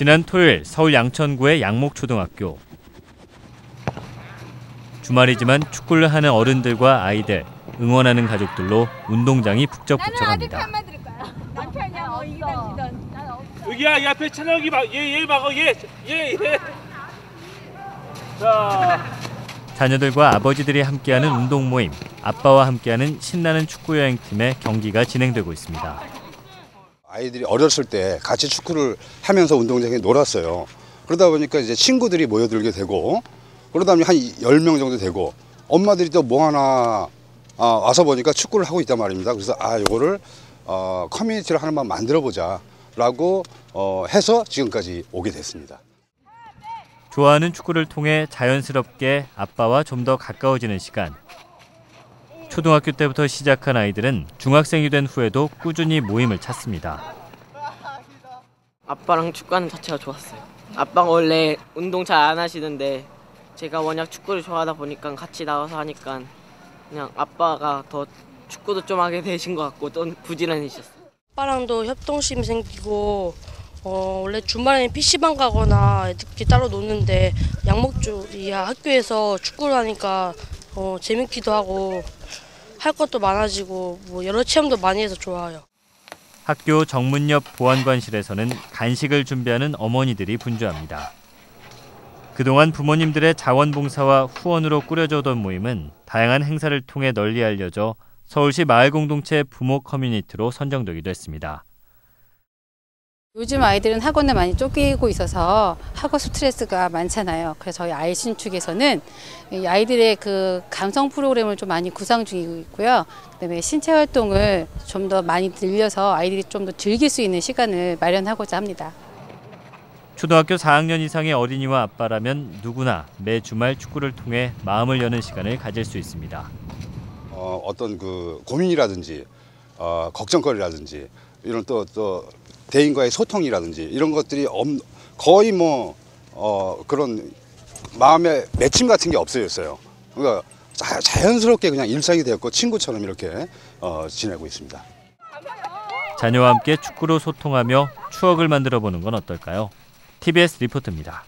지난 토요일 서울 양천구의 양목초등학교. 주말이지만 축구를 하는 어른들과 아이들, 응원하는 가족들로 운동장이 북적북적합니다. 여기야 이 앞에 찬혁이 막얘 얘 막어 얘 얘 얘. 자 자녀들과 아버지들이 함께하는 운동 모임, 아빠와 함께하는 신나는 축구 여행팀의 경기가 진행되고 있습니다. 아이들이 어렸을 때 같이 축구를 하면서 운동장에 놀았어요. 그러다 보니까 이제 친구들이 모여들게 되고 그러다 보니 한 10명 정도 되고 엄마들이 또 뭐 하나 아, 와서 보니까 축구를 하고 있단 말입니다. 그래서 아, 이거를 어, 커뮤니티를 하나만 만들어 보자 라고 어, 해서 지금까지 오게 됐습니다. 좋아하는 축구를 통해 자연스럽게 아빠와 좀 더 가까워지는 시간. 초등학교 때부터 시작한 아이들은 중학생이 된 후에도 꾸준히 모임을 찾습니다. 아빠랑 축구하는 자체가 좋았어요. 아빠가 원래 운동 잘 안 하시는데 제가 워낙 축구를 좋아하다 보니까 같이 나와서 하니까 그냥 아빠가 더 축구도 좀 하게 되신 것 같고 또 부지런해지셨어요. 아빠랑도 협동심이 생기고 어, 원래 주말에는 PC방 가거나 애들끼리 따로 노는데 양목줄이 학교에서 축구를 하니까 어, 재밌기도 하고 할 것도 많아지고 뭐 여러 체험도 많이 해서 좋아요. 학교 정문 옆 보안관실에서는 간식을 준비하는 어머니들이 분주합니다. 그동안 부모님들의 자원봉사와 후원으로 꾸려져오던 모임은 다양한 행사를 통해 널리 알려져 서울시 마을공동체 부모 커뮤니티로 선정되기도 했습니다. 요즘 아이들은 학원에 많이 쫓기고 있어서 학업 스트레스가 많잖아요. 그래서 저희 아이 신 축에서는 이 아이들의 그 감성 프로그램을 좀 많이 구상 중이고 있고요. 그다음에 신체 활동을 좀 더 많이 늘려서 아이들이 좀 더 즐길 수 있는 시간을 마련하고자 합니다. 초등학교 4학년 이상의 어린이와 아빠라면 누구나 매 주말 축구를 통해 마음을 여는 시간을 가질 수 있습니다. 어, 어떤 그 고민이라든지 어, 걱정거리라든지 이런 또또 대인과의 소통이라든지 이런 것들이 엄, 거의 뭐 어, 그런 마음의 맺힘 같은 게 없어졌어요. 그러니까 자, 자연스럽게 그냥 일상이 되었고 친구처럼 이렇게 어, 지내고 있습니다. 자녀와 함께 축구로 소통하며 추억을 만들어 보는 건 어떨까요? TBS 리포트입니다.